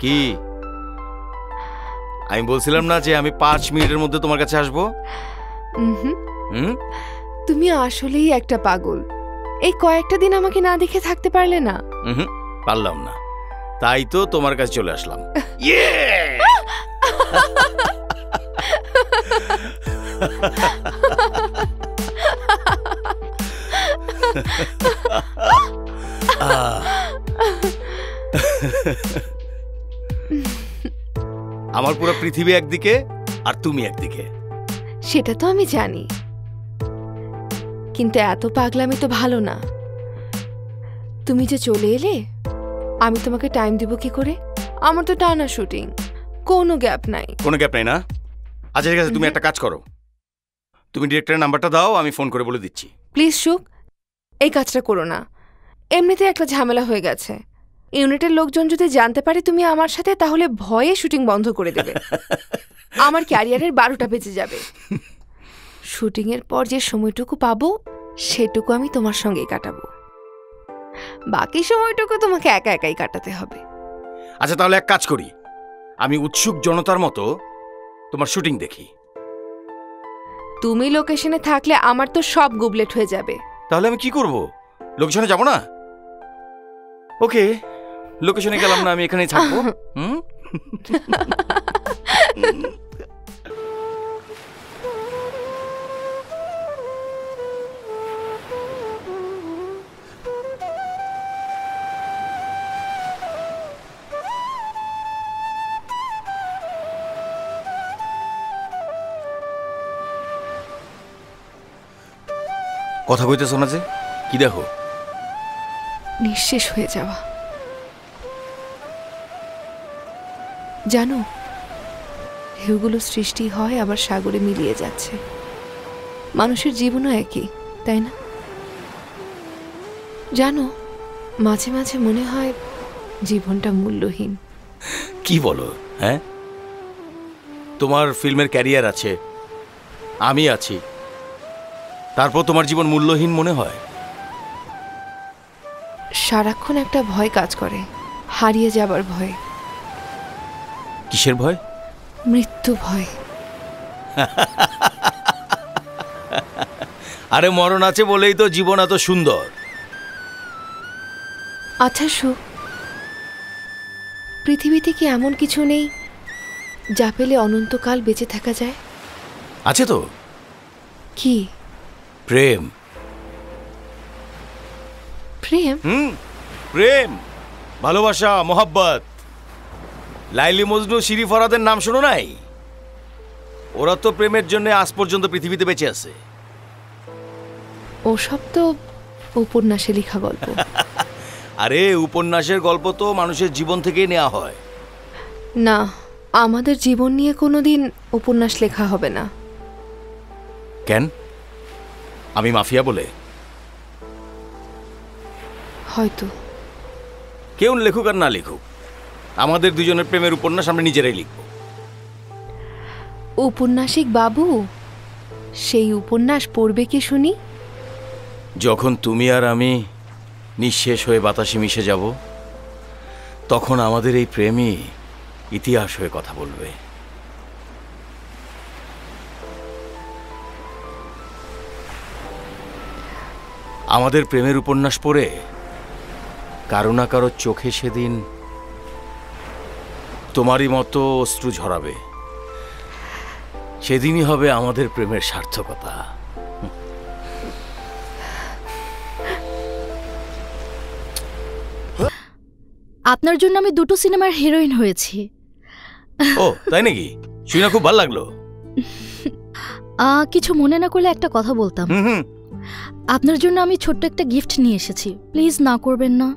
কি আমি বলছিলাম না যে আমি পাঁচ মিনিটের মধ্যে তোমার কাছে আসব হুম তুমি আসলেই একটা পাগল এই কয়েকটা দিন আমাকে না দেখে থাকতে পারলে না হুম পারলাম না তাই তো তোমার কাছে চলে আসলাম ইয়ে আহ। আমার পুরো পৃথিবী একদিকে আর তুমি একদিকে। সেটা তো আমি জানি। কিন্তু এত পাগলামি তো ভালো না। তুমি যে চলে এলে আমি তোমাকে টাইম দিব কি করে? আমার তো টানা শুটিং কোনো গ্যাপ নাই। কোনো গ্যাপ নাই না? আচ্ছা ঠিক আছে তুমি একটা কাজ করো। তুমি ডিরেক্টরের নাম্বারটা দাও আমি ফোন করে বলে দিচ্ছি। প্লিজ সুখ এই কাজটা করো না। এমনিতে একটা ঝামেলা হয়ে গেছে। ইউনিটের লোকজন যদি জানতে পারে তুমি আমার সাথে তাহলে ভয়ে শুটিং বন্ধ করে দেবে। আমার ক্যারিয়ারের বারোটা বেজে যাবে। শুটিংয়ের পর যে সময়টুকু পাবো সেটুকু আমি তোমার সঙ্গেই কাটাবো। বাকি সময়টুকু তোমাকে একা একাই কাটাতে হবে। আচ্ছা তাহলে এক কাজ করি। আমি উৎসুক জনতার মতো তোমার শুটিং দেখি। তুমি লোকেশনে থাকলে আমার তো সব গুবলেট হয়ে যাবে। তাহলে আমি কি করব? লোকেশনে যাব না? ওকে লোকেশনে গেলাম না আমি এখানেই থাকব। হুম? কথা কইতেছ না যে? কি দেখো? নিঃশেষ হয়ে যাওয়া। জানো ঢেউগুলো সৃষ্টি হয় আবার সাগরে মিলিয়ে যাচ্ছে। মানুষের জীবনও একই তাই না? জানো মাঝে মাঝে মনে হয় জীবনটা মূল্যহীন। কি বলো হ্যাঁ? তোমার ফিল্মের ক্যারিয়ার আছে আমি আছি। তারপর তোমার জীবন মূল্যহীন মনে হয়? সারাক্ষণ একটা ভয় কাজ করে হারিয়ে যাবার ভয়। কিসের ভয়? মৃত্যু ভয়। আরে মরণ আছে বলেই তো জীবন এত সুন্দর। আচ্ছা সু পৃথিবীতে কি এমন কিছু নেই যা পেলে অনন্তকাল বেঁচে থাকা যায়? আছে তো। কি? প্রেম। প্রেম? হুম প্রেম। ভালোবাসা মোহাব্বত। লাইলি মজনু শিরি ফরাদের নাম শোনো নাই? ওরা তো প্রেমের জন্য আজ পর্যন্ত পৃথিবীতে বেঁচে আছে। ওসব তো উপন্যাসে লেখা গল্প। আরে উপন্যাসের গল্প তো মানুষের জীবন থেকেই নেওয়া হয়। না আমাদের জীবন নিয়ে কোনোদিন উপন্যাস লেখা হবে না। কেন? আমি মাফিয়া বলে? হয়তো। কেউ লেখুক আর না লেখুক। আমাদের দুজনের প্রেমের উপন্যাস আমরা নিজেরাই লিখব। ঔপন্যাসিক বাবু সেই উপন্যাস পড়বে কি শুনি? যখন তুমি আর আমি নিঃশেষ হয়ে বাতাসে মিশে যাব তখন আমাদের এই প্রেমই ইতিহাস হয়ে কথা বলবে। আমাদের প্রেমের উপন্যাস পড়ে কারও না কারও চোখে সেদিন তোমারই মতো অশ্রু ঝরাবে। সেদিনই হবে আমাদের প্রেমের সার্থকতা। আপনার জন্য আমি দুটো সিনেমার হিরোইন হয়েছি। ও তাই নাকি? শুনে খুব ভালো লাগল। কিছু মনে না করলে একটা কথা বলতাম। আপনার জন্য আমি ছোট্ট একটা গিফট নিয়ে এসেছি। প্লিজ না করবেন না।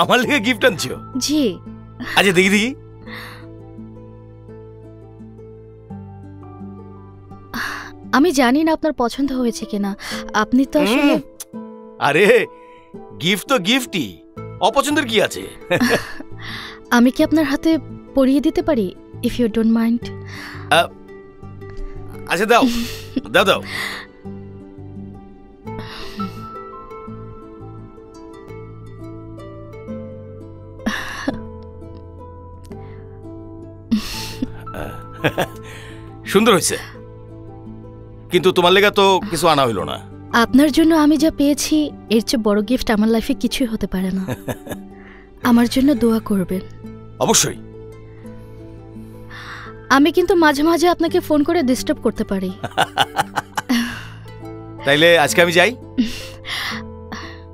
আমার লিগে গিফট আনছো? জি। আচ্ছা দেখি দেখি। আমি জানি না আপনার পছন্দ হয়েছে কিনা। আপনি তো আসলে আরে গিফট তো গিফটই। অপছন্দের কি আছে? আমি কি আপনার হাতে পরিয়ে দিতে পারি ইফ ইউ ডোন্ট মাইন্ড আচ্ছা দাও দাও দাও। সুন্দর হয়েছে। কিন্তু তোমার লেগা তো কিছু আনা হইল না। আপনার জন্য আমি যা পেয়েছি এর চেয়ে বড় গিফট আমার লাইফে কিছুই হতে পারে না। আমার জন্য দোয়া করবেন। অবশ্যই। আমি কিন্তু মাঝে মাঝে আপনাকে ফোন করে ডিস্টার্ব করতে পারি। তাইলে আজকে আমি যাই?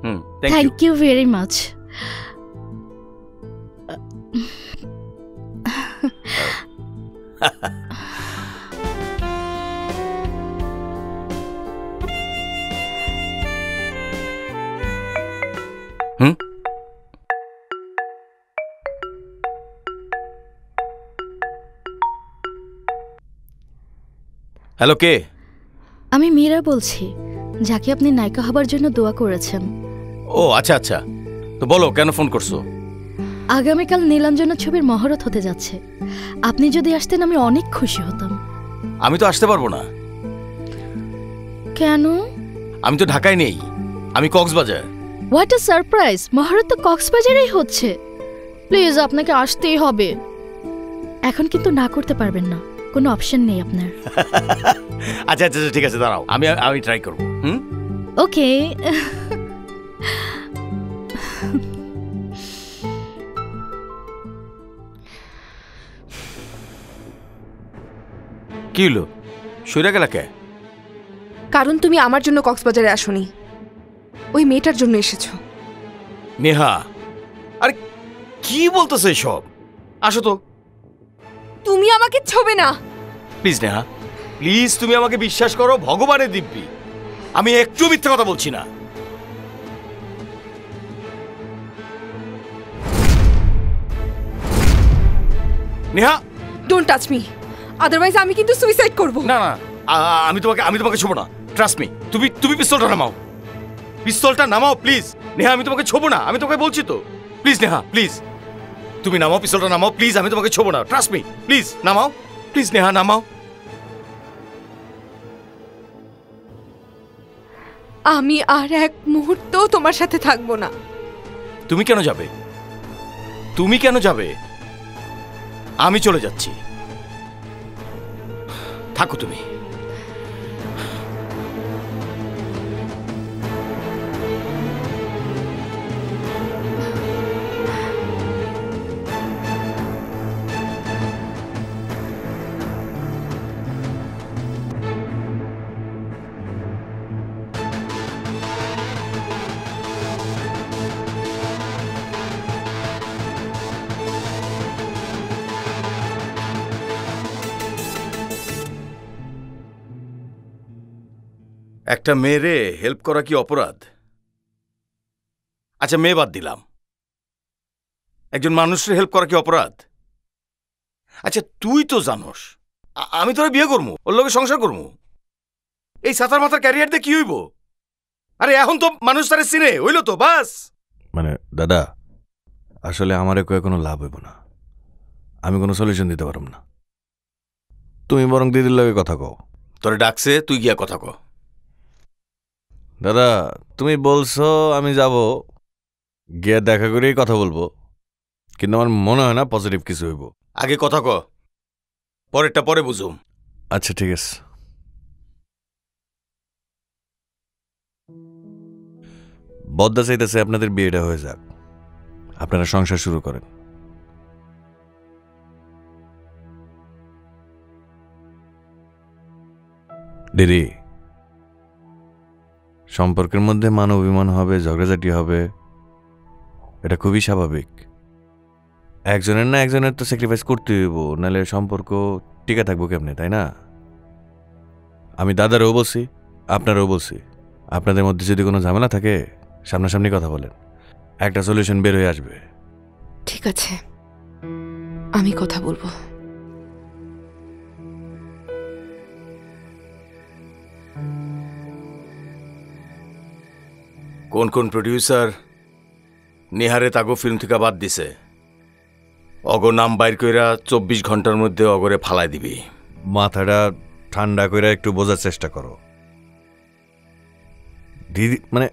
হুম thank you thank you very much hello কে? আমি মীরা বলছি। যাকে আপনি নায়িকা হবার জন্য দোয়া করেছেন। ও আচ্ছা আচ্ছা। তো বলো কেন ফোন করছ? আগামীকাল নীলাঞ্জনা ছবির মহরত হতে যাচ্ছে। আপনি যদি আসতেন আমি অনেক খুশি হতাম। আমি তো আসতে পারব না। কেন? আমি তো ঢাকায় নেই। আমি কক্সবাজার। হোয়াট আ সারপ্রাইজ মহরত তো কক্সবাজারেই হচ্ছে। প্লিজ আপনাকে আসতেই হবে। এখন কিন্তু না করতে পারবেন না। কোনো অপশন নেই আপনার। আচ্ছা আচ্ছা আচ্ছা, ঠিক আছে দাঁড়াও। আমি আমি ট্রাই করব হুম? ওকে কি হলো? সইরা গেলা কে? কারণ তুমি আমার জন্য কক্সবাজারে আসোনি। ওই মেয়েটার জন্য এসেছ। নেহা আর কি বলতেছে সব আসো তো। তুমি আমাকে ছবে না। প্লিজ নেহা প্লিজ তুমি আমাকে বিশ্বাস করো ভগবানের দিব্যি। আমি একটু মিথ্যে কথা বলছি না। Neha. Don't touch me otherwise আমি কিন্তু সুইসাইড করব। না না আমি তোমাকে আমি তোমাকে ছোবো না। ট্রাস্ট মি তুমি তুমি পিস্তলটা নামাও। পিস্তলটা নামাও প্লিজ নেহা আমি তোমাকে ছোবো না আমি তোমাকে বলছি তো। প্লিজ নেহা প্লিজ তুমি নামাও পিস্তলটা নামাও প্লিজ আমি তোমাকে ছোবো না। ট্রাস্ট মি প্লিজ নামাও। প্লিজ নেহা নামাও। আমি আর এক মুহূর্ত তোমার সাথে থাকব না। তুমি কেন যাবে? তুমি কেন যাবে? আমি চলে যাচ্ছি। থাকো তুমি। একটা মেয়েরে হেল্প করা কি অপরাধ? আচ্ছা মেয়ে বাদ দিলাম। একজন মানুষের হেল্প করা কি অপরাধ? আচ্ছা তুই তো জানোস আমি তোরা বিয়ে করব ওর লোকে সংসার করব এই সাঁতার মাথার ক্যারিয়ার দিয়ে কি হইব? আরে এখন তো মানুষ তারে চিনে হইল তো বাস। মানে দাদা আসলে আমারে কয়ে কোনো লাভ হইব না। আমি কোনো সলিউশন দিতে পারব না। তুমি বরং দিদির লগে কথা কও। তোরে ডাকছে তুই গিয়া কথা ক দাদা তুমি বলছো আমি যাব। গিয়ে দেখা করেই কথা বলব। কিন্তু আমার মনে হয় না পজিটিভ কিছু হইব। আগে কথা ক পরেরটা পরে বুঝুম। আচ্ছা ঠিক আছে। বদ্দা চাইতেছে আপনাদের বিয়েটা হয়ে যাক। আপনারা সংসার শুরু করেন। দিদি সম্পর্কের মধ্যে মান অভিমান হবে, ঝগড়াঝাটি হবে, এটা খুবই স্বাভাবিক। একজনের না একজনের তো স্যাক্রিফাইস করতে হইব, নাহলে সম্পর্ক টিকে থাকব কেমনে, তাই না? আমি দাদারও বলছি, আপনারও বলছি, আপনাদের মধ্যে যদি কোনো ঝামেলা থাকে, সামনাসামনি কথা বলেন, একটা সলিউশন বের হয়ে আসবে। ঠিক আছে, আমি কথা বলব। কোন কোন প্রডিউসার নেহারে তাগো ফিল্ম থেকে বাদ দিছে। অগ নাম বাইর কইরা চব্বিশ ঘণ্টার মধ্যে অগরে ফালাই দিবি। মাথাটা ঠান্ডা কইরা একটু বোঝার চেষ্টা করো। দিদি মানে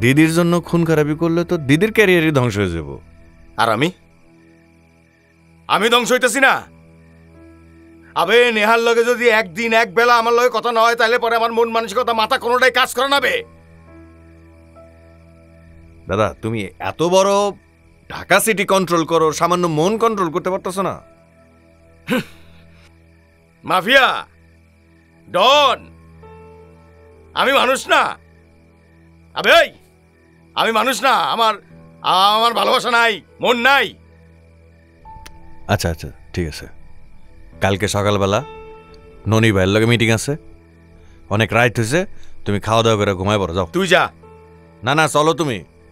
দিদির জন্য খুন খারাপি করলে তো দিদির ক্যারিয়ারই ধ্বংস হয়ে যাব। আর আমি? আমি ধ্বংস হইতেছি না। আবে নেহার লগে যদি একদিন এক বেলা আমার লগে কথা না হয় তাহলে পরে আমার মন মানসিকতা মাথা কোনোটাই কাজ করে না বে। দাদা তুমি এত বড় ঢাকা সিটি কন্ট্রোল করো সামান্য মন কন্ট্রোল করতে পারতেছো না। মাফিয়া ডন আমি মানুষ না। আবে আমি মানুষ না আমার আমার ভালোবাসা নাই মন নাই। আচ্ছা আচ্ছা ঠিক আছে। কালকে সকালবেলা ননি ভাইয়ের লগে মিটিং আছে। অনেক রাইট হয়েছে তুমি খাওয়া দাওয়া করে ঘুমাই পড়ো যাও। তুই যা। না না চলো তুমি।